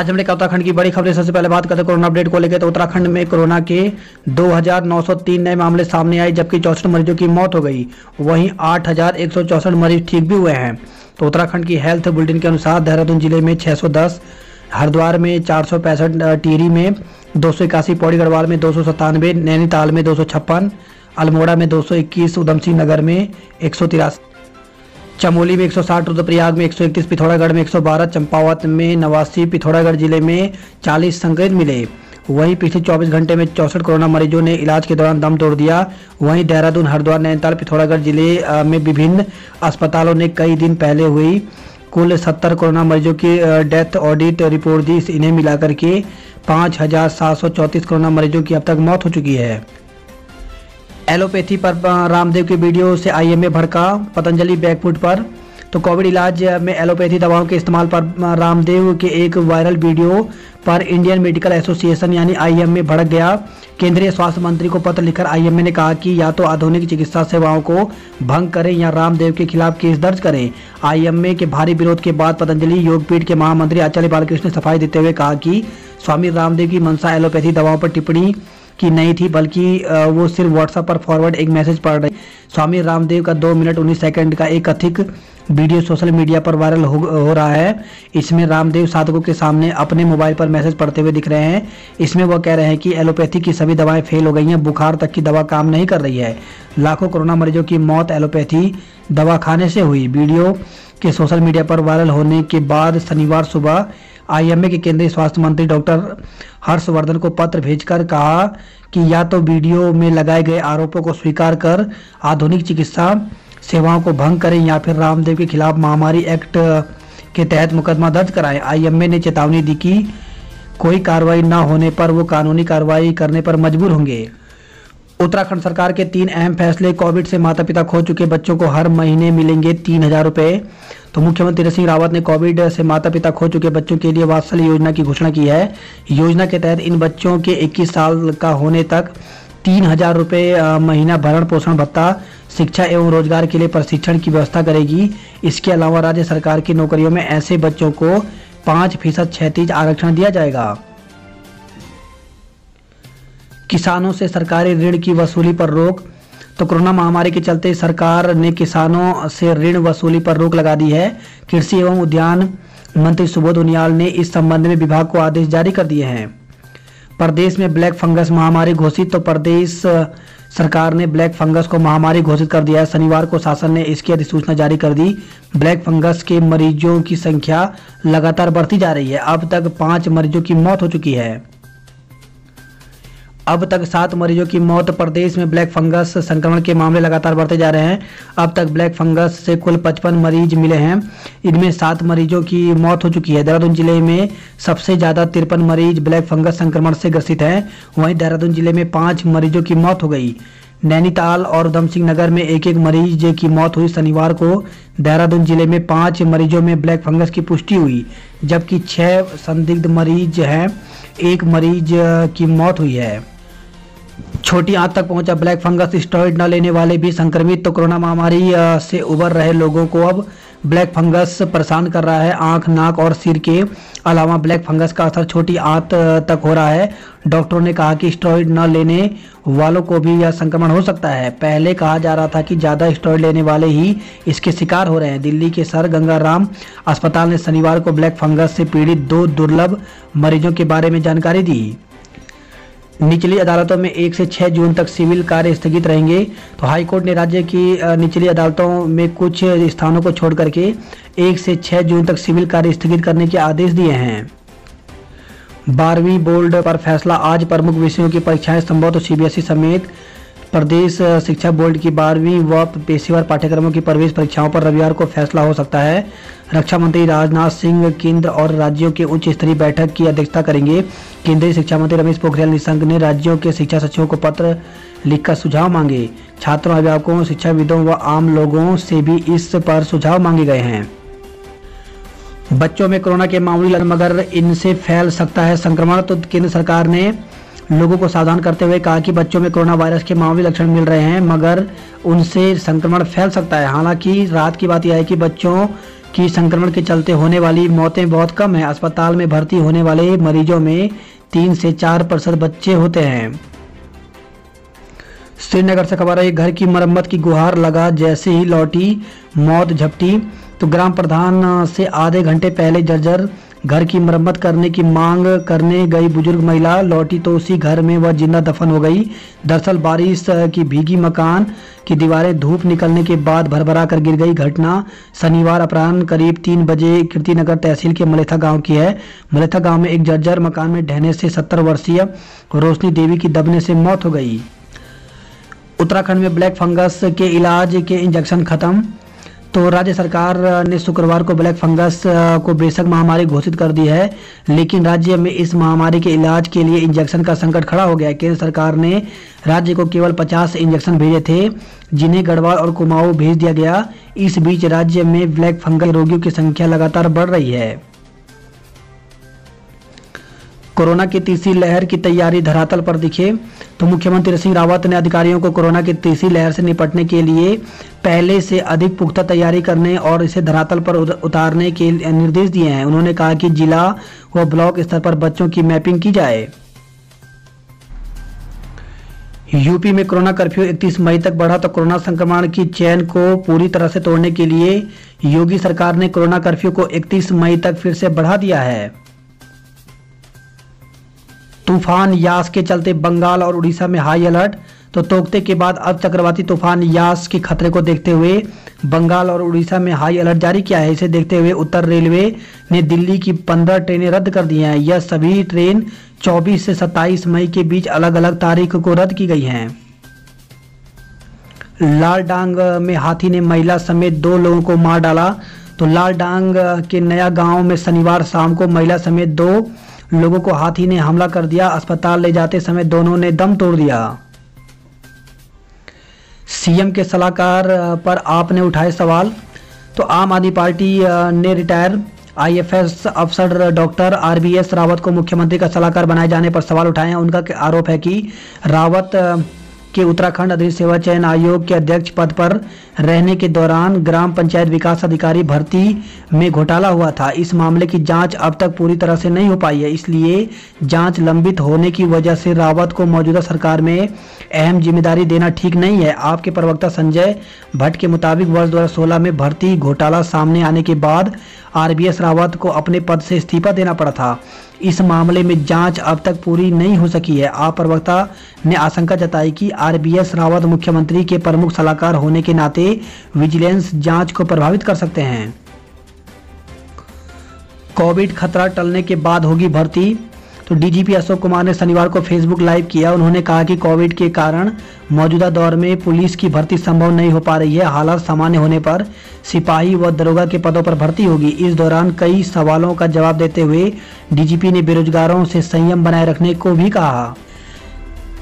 आज हमने कहा उत्तराखंड की बड़ी खबरें। सबसे पहले बात करते कोरोना अपडेट को लेकर। तो उत्तराखंड में कोरोना के 2,903 नए मामले सामने आए जबकि चौसठ मरीजों की मौत हो गई। वहीं आठ मरीज़ ठीक भी हुए हैं। तो उत्तराखंड की हेल्थ बुलेटिन के अनुसार देहरादून ज़िले में 610 हरिद्वार में चार टिहरी में दो सौ इक्यासी पौड़ी गढ़वाल में दो सौ सत्तानवे नैनीताल में दो सौ छप्पन अल्मोड़ा में 221 उधम सिंह नगर में एक चमोली में 160 रुद्रप्रयाग में 131 पिथौरागढ़ में 112 चंपावत में नवासी, पिथौरागढ़ ज़िले में 40 संक्रमित मिले। वहीं पिछले 24 घंटे में चौसठ कोरोना मरीजों ने इलाज के दौरान दम तोड़ दिया। वहीं देहरादून, हरिद्वार, नैनीताल, पिथौरागढ़ ज़िले में विभिन्न अस्पतालों ने कई दिन पहले हुई कुल 70 कोरोना मरीजों की डेथ ऑडिट रिपोर्ट दी। इन्हें मिलाकर के पाँच हज़ार सात सौ चौंतीस कोरोना मरीजों की अब तक मौत हो चुकी है। एलोपैथी पर रामदेव के वीडियो से आईएमए भड़का पतंजलि बैकफुट पर। तो कोविड इलाज में एलोपैथी दवाओं के इस्तेमाल पर रामदेव के एक वायरल वीडियो पर इंडियन मेडिकल एसोसिएशन यानी आईएमए भड़क गया। केंद्रीय स्वास्थ्य मंत्री को पत्र लिखकर आईएमए ने कहा कि या तो आधुनिक चिकित्सा सेवाओं को भंग करें या रामदेव के खिलाफ केस दर्ज करें। आईएमए के भारी विरोध के बाद पतंजलि योगपीठ के महामंत्री आचार्य बालकृष्ण ने सफ़ाई देते हुए कहा कि स्वामी रामदेव की मनसा एलोपैथी दवाओं पर टिप्पणी की नहीं थी बल्कि वो सिर्फ़ व्हाट्सएप पर फॉरवर्ड एक मैसेज पढ़ रहे। स्वामी रामदेव का दो मिनट उन्नीस सेकंड का एक कथित वीडियो सोशल मीडिया पर वायरल हो, हो रहा है। इसमें रामदेव साधकों के सामने अपने मोबाइल पर मैसेज पढ़ते हुए दिख रहे हैं। इसमें वो कह रहे हैं कि एलोपैथी की सभी दवाएँ फेल हो गई हैं बुखार तक की दवा काम नहीं कर रही है। लाखों कोरोना मरीजों की मौत एलोपैथी दवा खाने से हुई। वीडियो के सोशल मीडिया पर वायरल होने के बाद शनिवार सुबह आईएमए के केंद्रीय स्वास्थ्य मंत्री डॉक्टर हर्षवर्धन को पत्र भेजकर कहा कि या तो वीडियो में लगाए गए आरोपों को स्वीकार कर आधुनिक चिकित्सा सेवाओं को भंग करें या फिर रामदेव के खिलाफ महामारी एक्ट के तहत मुकदमा दर्ज कराएँ। आईएमए ने चेतावनी दी कि कोई कार्रवाई न होने पर वो कानूनी कार्रवाई करने पर मजबूर होंगे। उत्तराखंड सरकार के तीन अहम फैसले, कोविड से माता पिता खो चुके, बच्चों को हर महीने मिलेंगे तीन हज़ार रुपए। तो मुख्यमंत्री तीरथ सिंह रावत ने कोविड से माता पिता खो चुके, बच्चों के लिए वात्सल्य योजना की घोषणा की है। योजना के तहत इन बच्चों के 21 साल का होने तक तीन हज़ार रुपये महीना भरण पोषण भत्ता, शिक्षा एवं रोज़गार के लिए प्रशिक्षण की व्यवस्था करेगी। इसके अलावा राज्य सरकार की नौकरियों में ऐसे बच्चों को पाँच फ़ीसद क्षतिज आरक्षण दिया जाएगा। किसानों से सरकारी ऋण की वसूली पर रोक तो कोरोना महामारी के चलते सरकार ने किसानों से ऋण वसूली पर रोक लगा दी है। कृषि एवं उद्यान मंत्री सुबोध उनियाल ने इस संबंध में विभाग को आदेश जारी कर दिए हैं। प्रदेश में ब्लैक फंगस महामारी घोषित तो प्रदेश सरकार ने ब्लैक फंगस को महामारी घोषित कर दिया है। शनिवार को शासन ने इसकी अधिसूचना जारी कर दी। ब्लैक फंगस के मरीजों की संख्या लगातार बढ़ती जा रही है। अब तक पाँच मरीजों की मौत हो चुकी है। अब तक सात मरीजों की मौत, प्रदेश में ब्लैक फंगस संक्रमण के मामले लगातार बढ़ते जा रहे हैं। अब तक ब्लैक फंगस से कुल पचपन मरीज़ मिले हैं। इनमें सात मरीजों की मौत हो चुकी है। देहरादून ज़िले में सबसे ज़्यादा तिरपन मरीज़ ब्लैक फंगस संक्रमण से ग्रसित हैं। वहीं देहरादून ज़िले में पाँच मरीजों की मौत हो गई। नैनीताल और उधमसिंह नगर में एक एक मरीज़ की मौत हुई। शनिवार को देहरादून ज़िले में पाँच मरीजों में ब्लैक फंगस की पुष्टि हुई, जबकि छह संदिग्ध मरीज़ हैं। एक मरीज़ की मौत हुई है। छोटी आंत तक पहुँचा ब्लैक फंगस, स्टॉइड न लेने वाले भी संक्रमित तो कोरोना महामारी से उबर रहे लोगों को अब ब्लैक फंगस परेशान कर रहा है, आँख, नाक और सिर के अलावा ब्लैक फंगस का असर छोटी आंत तक हो रहा है। डॉक्टरों ने कहा कि स्टॉइड न लेने वालों को भी यह संक्रमण हो सकता है। पहले कहा जा रहा था कि ज़्यादा स्टॉइड लेने वाले ही इसके शिकार हो रहे हैं। दिल्ली के सर गंगाराम अस्पताल ने शनिवार को ब्लैक फंगस से पीड़ित दो दुर्लभ मरीजों के बारे में जानकारी दी। निचली अदालतों में एक से छह जून तक सिविल कार्य स्थगित रहेंगे। तो हाईकोर्ट ने राज्य की निचली अदालतों में कुछ स्थानों को छोड़ करके एक से छह जून तक सिविल कार्य स्थगित करने के आदेश दिए हैं। बारहवीं बोर्ड पर फैसला। आज प्रमुख विषयों की परीक्षाएँ संभव तो सीबीएसई समेत प्रदेश शिक्षा बोर्ड की बारहवीं व पेशेवर पाठ्यक्रमों की प्रवेश परीक्षाओं पर रविवार को फैसला हो सकता है। रक्षा मंत्री राजनाथ सिंह, केंद्र और राज्यों के उच्च स्तरीय बैठक की अध्यक्षता करेंगे। केंद्रीय शिक्षा मंत्री रमेश पोखरियाल निशंक ने राज्यों के शिक्षा सचिवों को पत्र लिखकर सुझाव मांगे। छात्रों, अभिभावकों, शिक्षाविदों व आम लोगों से भी इस पर सुझाव मांगे गए हैं। बच्चों में कोरोना के मामूली मगर इनसे फैल सकता है संक्रमण तो केंद्र सरकार ने लोगों को सावधान करते हुए कहा कि बच्चों में कोरोना वायरस के मामूली लक्षण मिल रहे हैं, मगर उनसे संक्रमण फैल सकता है। हालाँकि रात की बात यह है कि बच्चों कि संक्रमण के चलते होने वाली मौतें बहुत कम है। अस्पताल में भर्ती होने वाले मरीजों में तीन से चार प्रतिशत बच्चे होते हैं। श्रीनगर से खबर है घर की मरम्मत की गुहार लगा, जैसे ही लौटी मौत झपटी तो ग्राम प्रधान से आधे घंटे पहले जर्जर घर की मरम्मत करने की मांग करने गई बुज़ुर्ग महिला। लौटी तो उसी घर में वह ज़िंदा दफन हो गई। दरअसल बारिश की भीगी मकान की दीवारें धूप निकलने के बाद भरभरा कर गिर गई। घटना शनिवार अपराह्न करीब तीन बजे कीर्तिनगर तहसील के मलेथा गाँव की है। मलेथा गाँव में एक जर्जर मकान में ढहने से सत्तर वर्षीय रोशनी देवी की दबने से मौत हो गई। उत्तराखंड में ब्लैक फंगस के इलाज के इंजेक्शन खत्म तो राज्य सरकार ने शुक्रवार को ब्लैक फंगस को बेशक महामारी घोषित कर दी है, लेकिन राज्य में इस महामारी के इलाज के लिए इंजेक्शन का संकट खड़ा हो गया है। केंद्र सरकार ने राज्य को केवल 50 इंजेक्शन भेजे थे, जिन्हें गढ़वाल और कुमाऊं भेज दिया गया। इस बीच राज्य में ब्लैक फंगस रोगियों की संख्या लगातार बढ़ रही है। कोरोना की तीसरी लहर की तैयारी धरातल पर दिखे तो मुख्यमंत्री सिंह रावत ने अधिकारियों को कोरोना की तीसरी लहर से निपटने के लिए पहले से अधिक पुख्ता तैयारी करने और इसे धरातल पर उतारने के निर्देश दिए हैं। उन्होंने कहा कि जिला व ब्लॉक स्तर पर बच्चों की मैपिंग की जाए। यूपी में कोरोना कर्फ्यू 31 मई तक बढ़ा तो कोरोना संक्रमण की चैन को पूरी तरह से तोड़ने के लिए योगी सरकार ने कोरोना कर्फ्यू को 31 मई तक फिर से बढ़ा दिया है। तूफ़ान यास के चलते बंगाल और उड़ीसा में हाई अलर्ट तो तोकते के बाद अब चक्रवाती तूफ़ान यास के खतरे को देखते हुए बंगाल और उड़ीसा में हाई अलर्ट जारी किया है। इसे देखते हुए उत्तर रेलवे ने दिल्ली की 15 ट्रेनें रद्द कर दी हैं। यह सभी ट्रेन 24 से 27 मई के बीच अलग अलग तारीख को रद्द की गई हैं। लाल डांग में हाथी ने महिला समेत दो लोगों को मार डाला। तो लाल डांग के नया गाँव में शनिवार शाम को महिला समेत दो लोगों को हाथी ने हमला कर दिया, अस्पताल ले जाते समय दोनों ने दम तोड़ दिया। सीएम के सलाहकार पर आपने उठाए सवाल। तो आम आदमी पार्टी ने रिटायर। आईएफएस अफसर डॉक्टर आरबीएस रावत को मुख्यमंत्री का सलाहकार बनाए जाने पर सवाल उठाए हैं। उनका आरोप है कि रावत के उत्तराखंड अधिक सेवा चयन आयोग के अध्यक्ष पद पर रहने के दौरान ग्राम पंचायत विकास अधिकारी भर्ती में घोटाला हुआ था। इस मामले की जाँच अब तक पूरी तरह से नहीं हो पाई है। इसलिए जाँच लंबित होने की वजह से रावत को मौजूदा सरकार में अहम ज़िम्मेदारी देना ठीक नहीं है। आपके प्रवक्ता संजय भट्ट के मुताबिक वर्ष दो हज़ार सोलह में भर्ती घोटाला सामने आने के बाद आरबीएस रावत को अपने पद से इस्तीफा देना पड़ा था। इस मामले में जाँच अब तक पूरी नहीं हो सकी है। आप प्रवक्ता ने आशंका जताई कि आरबीएस रावत मुख्यमंत्री के प्रमुख सलाहकार होने के नाते विजिलेंस जाँच को प्रभावित कर सकते हैं। कोविड खतरा टलने के बाद होगी भर्ती। तो डीजीपी अशोक कुमार ने शनिवार को फेसबुक लाइव किया। उन्होंने कहा कि कोविड के कारण मौजूदा दौर में पुलिस की भर्ती संभव नहीं हो पा रही है। हालात सामान्य होने पर सिपाही व दरोगा के पदों पर भर्ती होगी। इस दौरान कई सवालों का जवाब देते हुए डीजीपी ने बेरोजगारों से संयम बनाए रखने को भी कहा।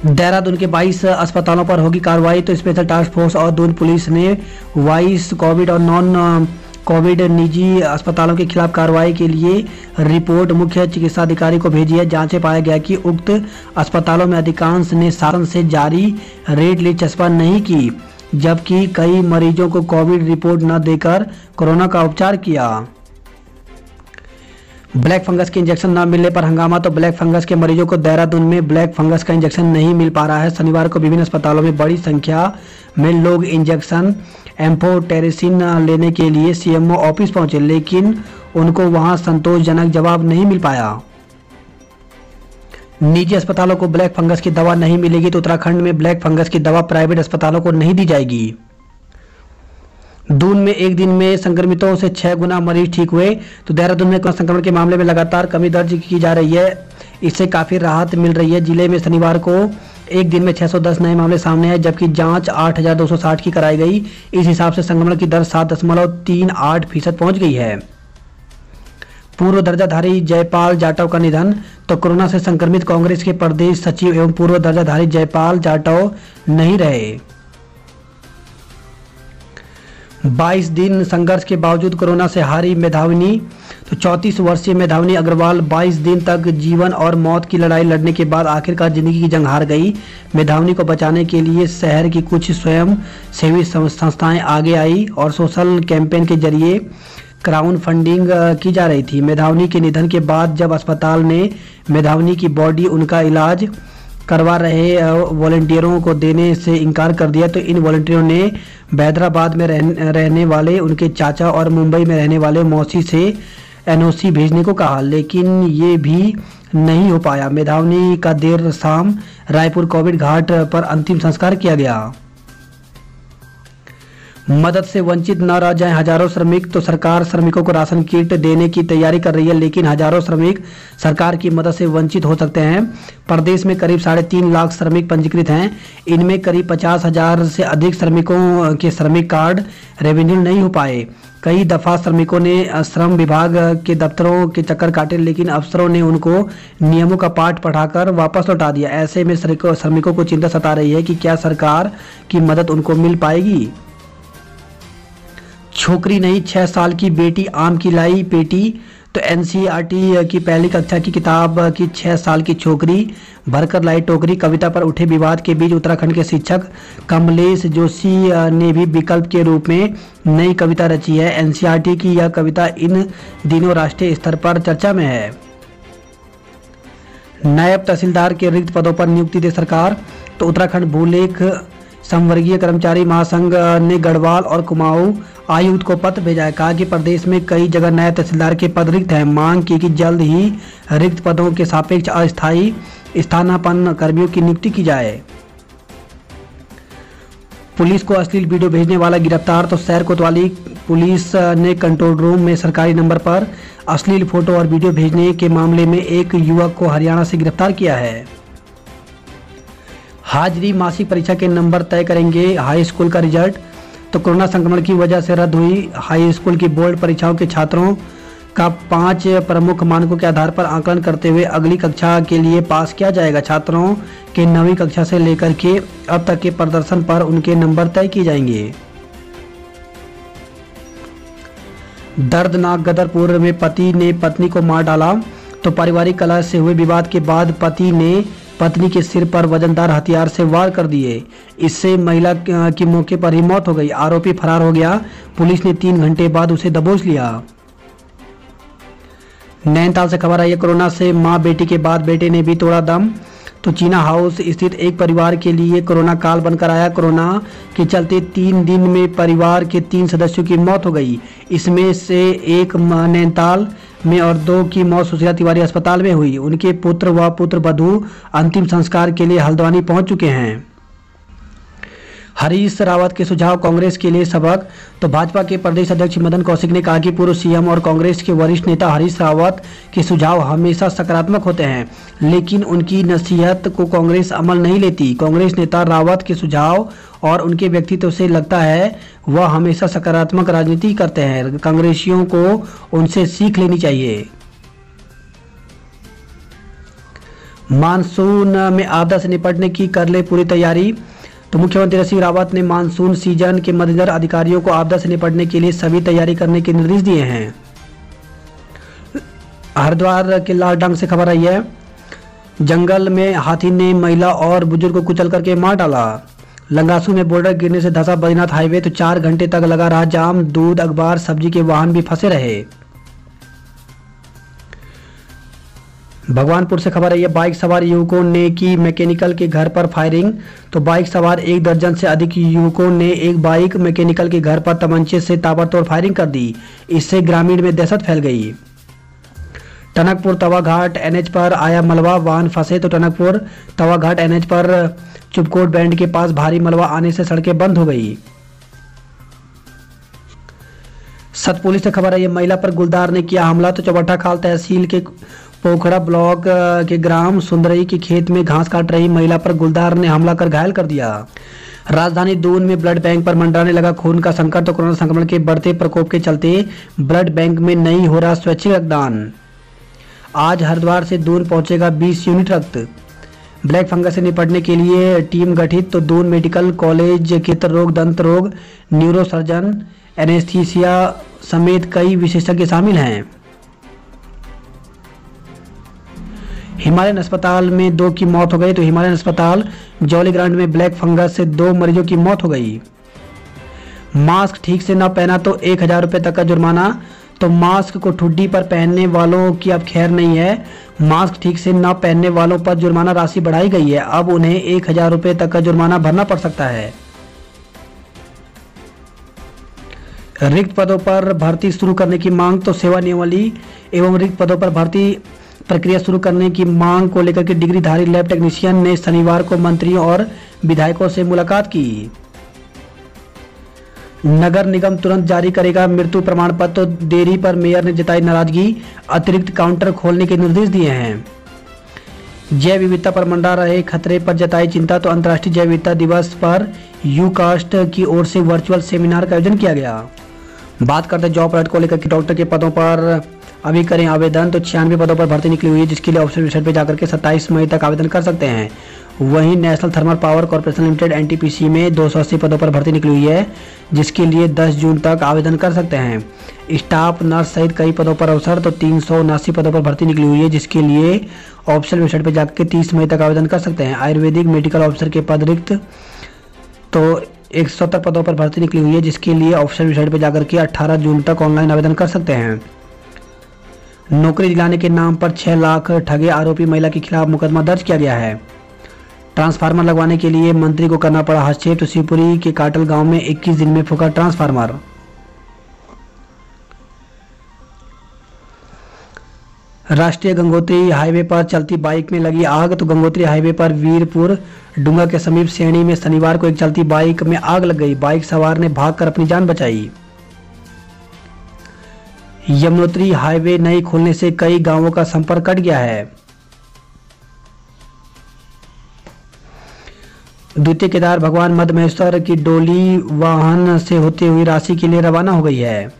देहरादून के 22 अस्पतालों पर होगी कार्रवाई तो स्पेशल टास्क फोर्स और दून पुलिस ने वाइस कोविड और नॉन कोविड निजी अस्पतालों के खिलाफ कार्रवाई के लिए रिपोर्ट मुख्य चिकित्सा अधिकारी को भेजी है। जाँच में पाया गया कि उक्त अस्पतालों में अधिकांश ने शासन से जारी रेड लिस्ट चस्पा नहीं की, जबकि कई मरीजों को कोविड रिपोर्ट न देकर कोरोना का उपचार किया। ब्लैक फंगस के इंजेक्शन न मिलने पर हंगामा तो ब्लैक फंगस के मरीजों को देहरादून में ब्लैक फंगस का इंजेक्शन नहीं मिल पा रहा है। शनिवार को विभिन्न अस्पतालों में बड़ी संख्या में लोग इंजेक्शन एम्फोटेरिसिन लेने के लिए सीएमओ ऑफ़िस पहुँचे, लेकिन उनको वहाँ संतोषजनक जवाब नहीं मिल पाया। निजी अस्पतालों को ब्लैक फंगस की दवा नहीं मिलेगी तो उत्तराखंड में ब्लैक फंगस की दवा प्राइवेट अस्पतालों को नहीं दी जाएगी। दून में एक दिन में संक्रमितों से छह गुना मरीज़ ठीक हुए तो देहरादून में संक्रमण के मामले में लगातार कमी दर्ज की जा रही है। इससे काफ़ी राहत मिल रही है। ज़िले में शनिवार को एक दिन में 610 नए मामले सामने आए जबकि जाँच 8,260 की कराई गई। इस हिसाब से संक्रमण की दर सात दशमलव तीन आठ फ़ीसद पहुँच गई है। पूर्व दर्जाधारी जयपाल जाटव का निधन तो कोरोना से संक्रमित कांग्रेस के प्रदेश सचिव एवं पूर्व दर्जाधारी जयपाल जाटव नहीं रहे। 22 दिन संघर्ष के बावजूद कोरोना से हारी मेधाविनी तो 34 वर्षीय मेधाविनी अग्रवाल 22 दिन तक जीवन और मौत की लड़ाई लड़ने के बाद आखिरकार ज़िंदगी की जंग हार गई। मेधाविनी को बचाने के लिए शहर की कुछ स्वयं सेवी संस्थाएँ आगे आई और सोशल कैंपेन के ज़रिए क्राउन फंडिंग की जा रही थी। मेधावनी के निधन के बाद जब अस्पताल ने मेधावनी की बॉडी, उनका इलाज करवा रहे वॉल्टियरों को देने से इनकार कर दिया। तो इन वॉल्टियरों ने हैदराबाद में रहने वाले, उनके चाचा और मुंबई में रहने वाले मौसी से एनओसी भेजने को कहा, लेकिन ये भी नहीं हो पाया। मेधावनी का देर शाम रायपुर कोविड घाट पर अंतिम संस्कार किया गया। मदद से वंचित न रह जाएँ। हज़ारों श्रमिक तो सरकार श्रमिकों को राशन किट देने की तैयारी कर रही है, लेकिन हज़ारों श्रमिक सरकार की मदद से वंचित हो सकते हैं। प्रदेश में करीब साढ़े तीन लाख श्रमिक पंजीकृत हैं। इनमें करीब पचास हज़ार से अधिक श्रमिकों के श्रमिक कार्ड रेवेन्यू नहीं हो पाए। कई दफ़ा श्रमिकों ने श्रम विभाग के दफ्तरों के चक्कर काटे, लेकिन अफसरों ने उनको नियमों का पाठ पढ़ाकर वापस लौटा दिया। ऐसे में श्रमिकों को चिंता सता रही है कि क्या सरकार की मदद उनको मिल पाएगी? छोकरी नहीं, छह साल की बेटी, आम की लाई पेटी। तो एनसीईआरटी की पहली कक्षा की किताब की छह साल की छोकरी, भरकर लाई टोकरी। कविता पर उठे विवाद के बीच उत्तराखंड के शिक्षक कमलेश जोशी ने भी विकल्प के रूप में नई कविता रची है। एनसीईआरटी की यह कविता इन दिनों राष्ट्रीय स्तर पर चर्चा में है। नायब तहसीलदार के रिक्त पदों पर नियुक्ति दे सरकार। तो उत्तराखंड भूलेख संवर्गीय कर्मचारी महासंघ ने गढ़वाल और कुमाऊं आयुक्त को पत्र भेजा है। कहा कि प्रदेश में कई जगह नए तहसीलदार के पद रिक्त हैं। मांग की कि जल्द ही रिक्त पदों के सापेक्ष अस्थायी स्थानापन्न कर्मियों की नियुक्ति की जाए। पुलिस को अश्लील वीडियो भेजने वाला गिरफ़्तार तो सैर कोतवाली पुलिस ने कंट्रोल रूम में सरकारी नंबर पर अश्लील फ़ोटो और वीडियो भेजने के मामले में एक युवक को हरियाणा से गिरफ़्तार किया है। हाजिरी मासिक परीक्षा के नंबर तय करेंगे। हाई स्कूल का रिज़ल्ट तो कोरोना संक्रमण की वजह से रद्द हुई हाई स्कूल की बोर्ड परीक्षाओं के छात्रों का पाँच प्रमुख मानकों के आधार पर आकलन करते हुए अगली कक्षा के लिए पास किया जाएगा। छात्रों के नवीं कक्षा से लेकर के अब तक के प्रदर्शन पर उनके नंबर तय किए जाएँगे। दर्दनाक गदरपुर में पति ने पत्नी को मार डाला तो पारिवारिक कला से हुए विवाद के बाद पति ने पत्नी के सिर पर वजनदार हथियार से वार कर दिए। इससे महिला की मौके पर ही मौत हो गई। आरोपी फरार हो गया। पुलिस ने तीन घंटे बाद उसे दबोच लिया। नैनीताल से खबर आई कोरोना से माँ बेटी के बाद बेटे ने भी तोड़ा दम। तो चीना हाउस स्थित एक परिवार के लिए कोरोना काल बनकर आया। कोरोना के चलते तीन दिन में परिवार के तीन सदस्यों की मौत हो गई। इसमें से एक नैनीताल में और दो की मौत सुशीला तिवारी अस्पताल में हुई। उनके पुत्र व पुत्र बधु अंतिम संस्कार के लिए हल्द्वानी पहुँच चुके हैं। हरीश रावत के सुझाव कांग्रेस के लिए सबक। तो भाजपा के प्रदेश अध्यक्ष मदन कौशिक ने कहा कि पूर्व सीएम और कांग्रेस के वरिष्ठ नेता हरीश रावत के सुझाव हमेशा सकारात्मक होते हैं, लेकिन उनकी नसीहत को कांग्रेस अमल नहीं लेती। कांग्रेस नेता रावत के सुझाव और उनके व्यक्तित्व से लगता है, वह हमेशा सकारात्मक राजनीति करते हैं। कांग्रेसियों को उनसे सीख लेनी चाहिए। मानसून में आपदा से निपटने की कर ले पूरी तैयारी। तो मुख्यमंत्री सिंह रावत ने मानसून सीज़न के मद्देनजर अधिकारियों को आपदा से निपटने के लिए सभी तैयारी करने के निर्देश दिए हैं। हरिद्वार के लालडंग से खबर आई है। जंगल में हाथी ने महिला और बुज़ुर्ग को कुचल करके मार डाला। लंगासू में बोर्डर गिरने से धसा बद्रीनाथ हाईवे तो चार घंटे तक लगा रहा जाम, दूध, अखबार, सब्ज़ी के वाहन भी फंसे रहे। भगवानपुर से खबर है, बाइक सवार युवकों ने की मैकेनिकल के घर पर फायरिंग। तो बाइक सवार एक दर्जन से अधिक युवकों ने एक बाइक मैकेनिकल के घर पर तमंचे से ताबड़तोड़ फायरिंग कर दी। इससे ग्रामीण में दहशत फैल गई। टनकपुर तवाघाट एनएच पर आया मलबा, वाहन फंसे तो टनकपुर तवाघाट एनएच पर चुपकोट बैंड के पास भारी मलबा आने से सड़कें बंद हो गई। सतपुलिस से खबर है ये महिला पर गुलदार ने किया हमला तो चौबट्टा खाल तहसील के पोखड़ा ब्लॉक के ग्राम सुंदरई के खेत में घास काट रही महिला पर गुलदार ने हमला कर घायल कर दिया। राजधानी दून में ब्लड बैंक पर मंडराने लगा खून का संकट तो कोरोना संक्रमण के बढ़ते प्रकोप के चलते ब्लड बैंक में नहीं हो रहा स्वैच्छिक रक्तदान। आज हरिद्वार से दून पहुंचेगा 20 यूनिट रक्त। ब्लैक फंगस से निपटने के लिए टीम गठित तो दून मेडिकल कॉलेज केतर रोग दंत रोग न्यूरो सर्जन एनेस्थीसिया समेत कई विशेषज्ञ शामिल हैं। हिमालयन अस्पताल में दो की मौत हो गई तो हिमालयन अस्पताल जौली ग्रांड में ब्लैक फंगस से दो मरीजों की मौत हो गई। मास्क ठीक से न पहना तो एक हज़ार रुपये तक का जुर्माना तो मास्क को ठुड्डी पर पहनने वालों की अब खैर नहीं है। मास्क ठीक से न पहनने वालों पर जुर्माना राशि बढ़ाई गई है, अब उन्हें एक हज़ार रुपये तक का जुर्माना भरना पड़ सकता है। रिक्त पदों पर भर्ती शुरू करने की मांग तो सेवा नियमावली एवं रिक्त पदों पर भर्ती प्रक्रिया शुरू करने की मांग को लेकर के डिग्रीधारी लैब टेक्नीशियन ने शनिवार को मंत्रियों और विधायकों से मुलाकात की। नगर निगम तुरंत जारी करेगा मृत्यु प्रमाण पत्र। देरी पर मेयर ने जताई नाराज़गी, अतिरिक्त काउंटर खोलने के निर्देश दिए हैं। जैव विविधता पर मंडा रहे खतरे पर जताई चिंता तो अंतर्राष्ट्रीय जैव विविधता दिवस पर यू कास्ट की ओर से वर्चुअल सेमिनार का आयोजन किया गया। बात करते जॉब अलर्ट को लेकर डॉक्टर के पदों पर। अभी करें आवेदन तो छियानवे पदों पर भर्ती निकली हुई है, जिसके लिए ऑप्शन वेबसाइट पर जाकर के 27 मई तक आवेदन कर सकते हैं। वहीं National Thermal Power Corporation Limited, NTPC में दो सौ अस्सी पदों पर भर्ती निकली हुई है, जिसके लिए 10 जून तक आवेदन कर सकते हैं। स्टाफ, नर्स सहित कई पदों पर अवसर तो तीन सौ उनासी पदों पर भर्ती निकली हुई है, जिसके लिए ऑप्शन वेबसाइट पर जाकर तीस मई तक आवेदन कर सकते हैं। आयुर्वेदिक मेडिकल ऑफिसर के पद रिक्त तो एक सौ सत्तर पदों पर भर्ती निकली हुई है, जिसके लिए ऑप्शन वेबसाइट पर जाकर के 18 जून तक ऑनलाइन आवेदन कर सकते हैं। नौकरी दिलाने के नाम पर 6 लाख ठगे आरोपी महिला के खिलाफ मुकदमा दर्ज किया गया है। ट्रांसफार्मर लगवाने के लिए मंत्री को करना पड़ा हस्तक्षेप तो शिवपुरी के काटल गाँव में 21 दिन में फूका ट्रांसफार्मर। राष्ट्रीय गंगोत्री हाईवे पर चलती बाइक में लगी आग तो गंगोत्री हाईवे पर वीरपुर डुंगा के समीप श्रेणी में शनिवार को एक चलती बाइक में आग लग गई। बाइक सवार ने भागकर अपनी जान बचाई। यमुनोत्री हाईवे नहीं खुलने से कई गाँवों का संपर्क कट गया है। द्वितीय केदार भगवान मद महेश्वर की डोली वाहन से होते हुए राशि के लिए रवाना हो गई है।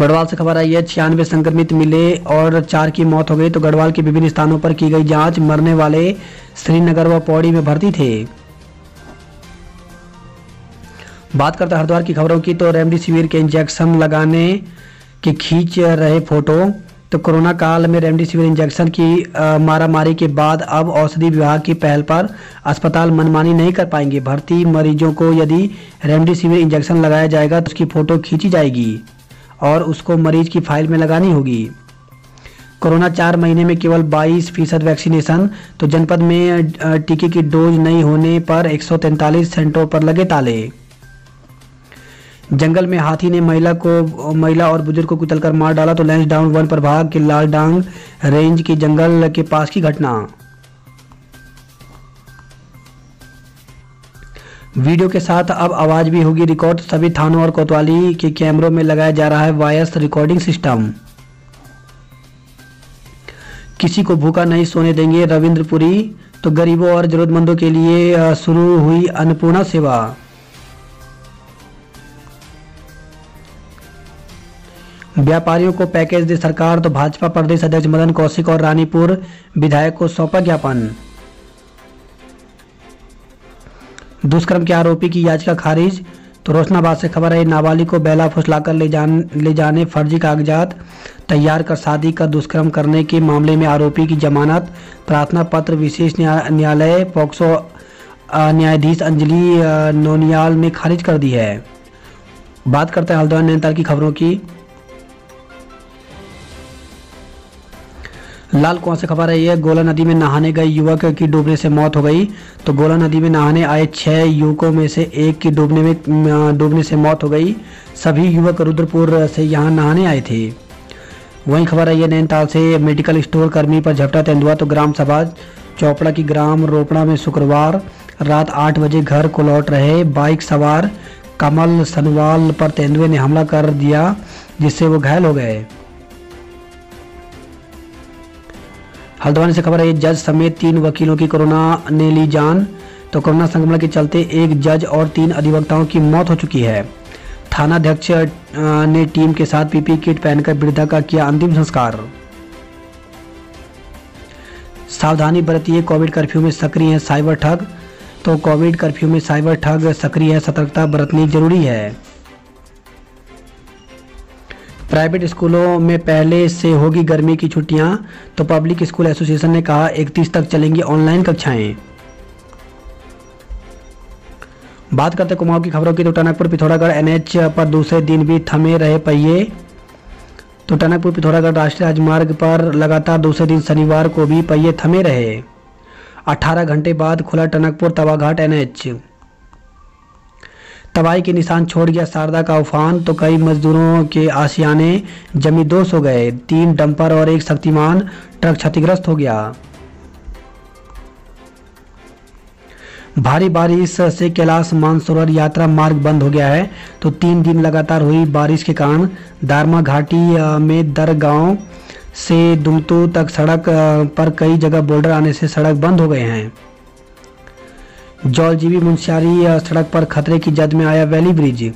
गढ़वाल से खबर आई है, छियानवे संक्रमित मिले और चार की मौत हो गई तो गढ़वाल के विभिन्न स्थानों पर की गई जाँच मरने वाले श्रीनगर व पौड़ी में भर्ती थे। बात करते हरिद्वार की खबरों की तो रेमडेसिविर के इंजेक्शन लगाने के खींच रहे फ़ोटो तो कोरोना काल में रेमडेसिविर इंजेक्शन की मारामारी के बाद अब औषधि विभाग की पहल पर अस्पताल मनमानी नहीं कर पाएँगे। भर्ती मरीजों को यदि रेमडेसिविर इंजेक्शन लगाया जाएगा तो उसकी फ़ोटो खींची जाएगी और उसको मरीज़ की फ़ाइल में लगानी होगी। कोरोना चार महीने में केवल 22 फ़ीसद वैक्सीनेशन तो जनपद में टीके की डोज नहीं होने पर एक सेंटरों पर लगे ताले। जंगल में हाथी ने महिला को, महिला और बुज़ुर्ग को कुचलकर मार डाला तो लैंस डाउन वन प्रभाग के लालडांग रेंज के जंगल के पास की घटना। वीडियो के साथ अब आवाज़ भी होगी रिकॉर्ड, सभी थानों और कोतवाली के कैमरों में लगाया जा रहा है वायस रिकॉर्डिंग सिस्टम। किसी को भूखा नहीं सोने देंगे रविंद्रपुरी तो गरीबों और जरूरतमंदों के लिए शुरू हुई अन्नपूर्णा सेवा। व्यापारियों को पैकेज दे सरकार तो भाजपा प्रदेश अध्यक्ष मदन कौशिक और रानीपुर विधायक को सौंपा ज्ञापन। दुष्कर्म के आरोपी की याचिका खारिज। तो रोशनाबाद से खबर है नाबालिग को बेला फुसलाकर ले जान, ले जाने फर्जी कागजात, तैयार कर शादी का दुष्कर्म करने के मामले में आरोपी की जमानत, प्रार्थना पत्र, विशेष न्यायालय, पॉक्सो न्यायाधीश अंजलि नोनियाल ने खारिज कर दी है। बात करते हैं हल्द्वानी नैनीताल की खबरों की। लाल कुआँ से खबर आई है, गोला नदी में नहाने गए युवक की डूबने से मौत हो गई। तो गोला नदी में नहाने आए छह युवकों में से एक की डूबने में डूबने से मौत हो गई। सभी युवक रुद्रपुर से यहाँ नहाने आए थे। वहीं खबर आई है, नैनीताल से मेडिकल स्टोर कर्मी पर झपटा तेंदुआ तो ग्राम सभा चौपड़ा की ग्राम रोपड़ा में शुक्रवार रात आठ बजे घर को लौट रहे बाइक सवार कमल सनवाल पर तेंदुए ने हमला कर दिया, जिससे वो घायल हो गए। हल्द्वानी से खबर है जज समेत तीन वकीलों की कोरोना ने ली जान। तो कोरोना संक्रमण के चलते एक जज और तीन अधिवक्ताओं की मौत हो चुकी है। थानाध्यक्ष ने टीम के साथ पीपी किट पहनकर वृद्धा का किया अंतिम संस्कार। सावधानी बरतिए कोविड कर्फ्यू में सक्रिय है साइबर ठग। तो कोविड कर्फ्यू में साइबर ठग सक्रिय है, सतर्कता बरतनी ज़रूरी है। प्राइवेट स्कूलों में पहले से होगी गर्मी की छुट्टियाँ तो पब्लिक स्कूल एसोसिएशन ने कहा इकतीस तक चलेंगी ऑनलाइन कक्षाएँ। बात करते कुमाऊं की खबरों की तो टनकपुर पिथौरागढ़ एनएच पर दूसरे दिन भी थमे रहे पहिए। तो टनकपुर पिथौरागढ़ राष्ट्रीय राजमार्ग पर लगातार दूसरे दिन शनिवार को भी पहिए थमे रहे। 18 घंटे बाद खुला टनकपुर तवाघाट एनएच। तबाही के निशान छोड़ गया शारदा का उफान तो कई मजदूरों के आशियाने जमी दोष हो गए। तीन डंपर और एक शक्तिमान ट्रक क्षतिग्रस्त हो गया। भारी बारिश से कैलाश मानसरोवर यात्रा मार्ग बंद हो गया है तो तीन दिन लगातार हुई बारिश के कारण दारमा घाटी में दर गाँव से दुमतू तक सड़क पर कई जगह बोल्डर आने से सड़क बंद हो गए हैं। जौलजीबी मुंशियारी सड़क पर खतरे की जद में आया वैली ब्रिज।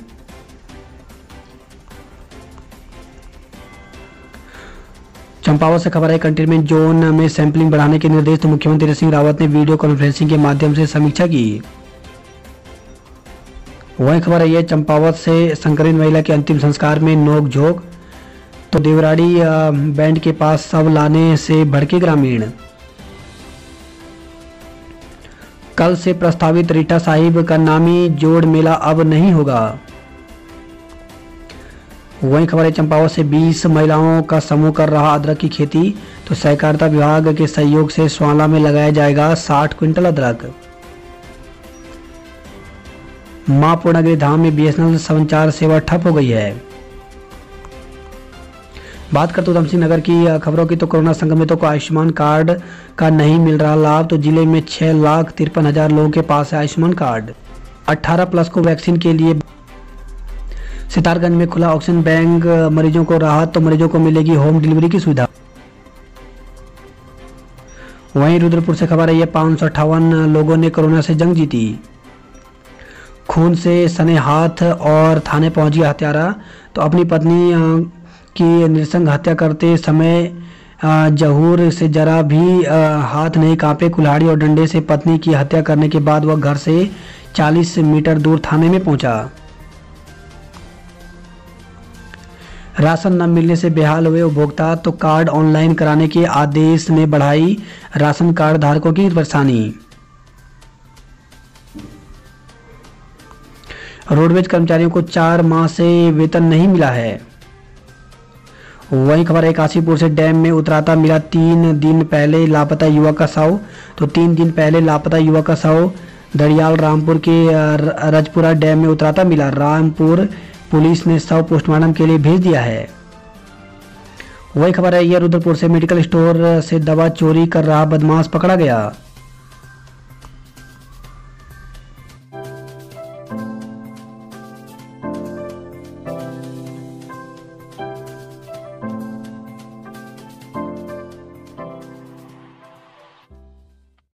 चंपावत से खबर है कंटेनमेंट जोन में सैंपलिंग बढ़ाने के निर्देश तो मुख्यमंत्री सिंह रावत ने वीडियो कॉन्फ्रेंसिंग के माध्यम से समीक्षा की। वही खबर है, चंपावत से संक्रमित महिला के अंतिम संस्कार में नोक झोंक तो देवराड़ी बैंड के पास सब लाने से भड़के ग्रामीण। कल से प्रस्तावित रीटा साहिब का नामी जोड़ मेला अब नहीं होगा। वहीं खबर है, चंपावत से 20 महिलाओं का समूह कर रहा अदरक की खेती तो सहकारिता विभाग के सहयोग से स्वाला में लगाया जाएगा 60 क्विंटल अदरक। माँ पूर्णगिरी धाम में बीएसएनएल संचार सेवा ठप हो गई है। बात करते उधम सिंह नगर की खबरों की। तो कोरोना संक्रमितों को आयुष्मान कार्ड का नहीं मिल रहा लाभ तो ज़िले में छह लाख तिरपन हज़ार लोगों के पास है आयुष्मान कार्ड। 18 प्लस को वैक्सीन के लिए सितारगंज में खुला ऑक्सीजन बैंक मरीजों को राहत तो मरीजों को मिलेगी होम डिलीवरी की सुविधा। वहीं रुद्रपुर से खबर आई है, पाँच लोगों ने कोरोना से जंग जीती। खून से सने हाथ और थाने पहुँच हत्यारा। तो अपनी पत्नी की निरसंग हत्या करते समय जहूर से जरा भी हाथ नहीं कांपे। कुल्हाड़ी और डंडे से पत्नी की हत्या करने के बाद वह घर से 40 मीटर दूर थाने में पहुँचा। राशन न मिलने से बेहाल हुए उपभोक्ता तो कार्ड ऑनलाइन कराने के आदेश में बढ़ाई राशन कार्ड धारकों की परेशानी। रोडवेज़ कर्मचारियों को चार माह से वेतन नहीं मिला है। वही खबर है, काशीपुर से डैम में उतराता मिला तीन दिन पहले लापता युवक का शव तो तीन दिन पहले लापता युवक का शव दरियाल रामपुर के रजपुरा डैम में उतराता मिला। रामपुर पुलिस ने शव पोस्टमार्टम के लिए भेज दिया है। वही खबर है, यह रुद्रपुर से मेडिकल स्टोर से दवा चोरी कर रहा बदमाश पकड़ा गया।